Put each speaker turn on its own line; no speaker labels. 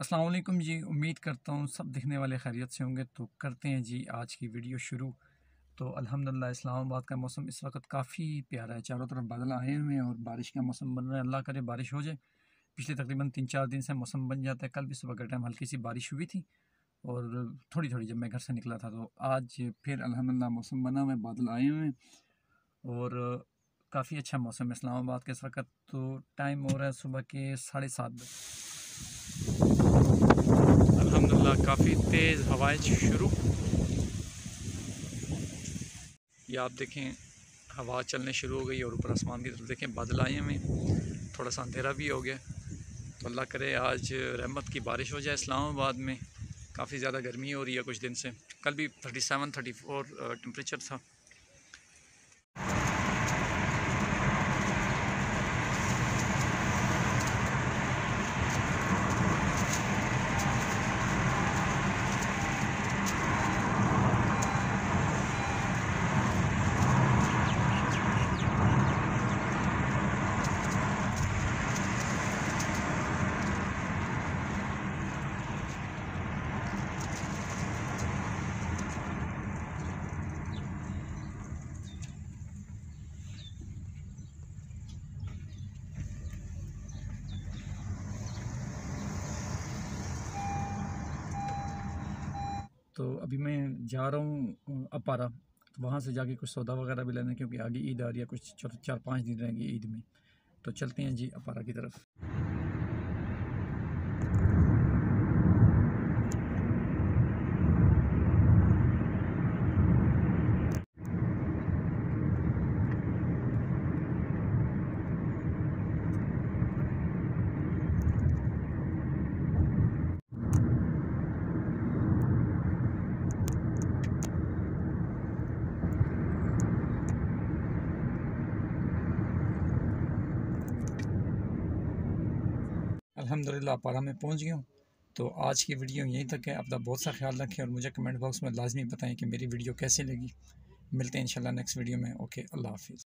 अस्सलाम वालेकुम जी। उम्मीद करता हूँ सब दिखने वाले खैरियत से होंगे। तो करते हैं जी आज की वीडियो शुरू। तो अल्हम्दुलिल्लाह, इस्लामाबाद का मौसम इस वक्त काफ़ी प्यारा है। चारों तरफ़ बादल आए हुए हैं और बारिश का मौसम बन रहा है। अल्लाह करे बारिश हो जाए। पिछले तकरीबन तीन चार दिन से मौसम बन जाता है। कल भी सुबह के टाइम हल्की सी बारिश हुई थी और थोड़ी थोड़ी जब मैं घर से निकला था तो आज फिर अल्हम्दुलिल्लाह मौसम बना हुआ है, बादल आए हुए हैं और काफ़ी अच्छा मौसम है इस्लामाबाद के इस वक्त। तो टाइम हो रहा है सुबह के साढ़े सात बजे। अल्हम्दुलिल्लाह, काफ़ी तेज़ हवाएँ शुरू। ये आप देखें, हवा चलने शुरू हो गई और ऊपर आसमान की तरफ़ देखें, बादल आए हमें। थोड़ा सा अंधेरा भी हो गया। तो अल्लाह करे, आज रहमत की बारिश हो जाए इस्लामाबाद में। काफ़ी ज़्यादा गर्मी हो रही है कुछ दिन से। कल भी thirty seven thirty four temperature था। तो अभी मैं जा रहा हूँ अपारा। तो वहाँ से जाके कुछ सौदा वगैरह भी लेना, क्योंकि आगे ईद आ रही है, कुछ चार, पाँच दिन रहेंगे ईद में। तो चलते हैं जी अपारा की तरफ़। अल्हम्दुलिल्लाह पारा में पहुँच गया हूँ। तो आज की वीडियो यहीं तक है। अपना बहुत सा ख्याल रखें और मुझे कमेंट बॉक्स में लाजमी बताएँ कि मेरी वीडियो कैसे लगी। मिलते हैं इंशाल्लाह नेक्स्ट वीडियो में। ओके, अल्लाह हाफिज़।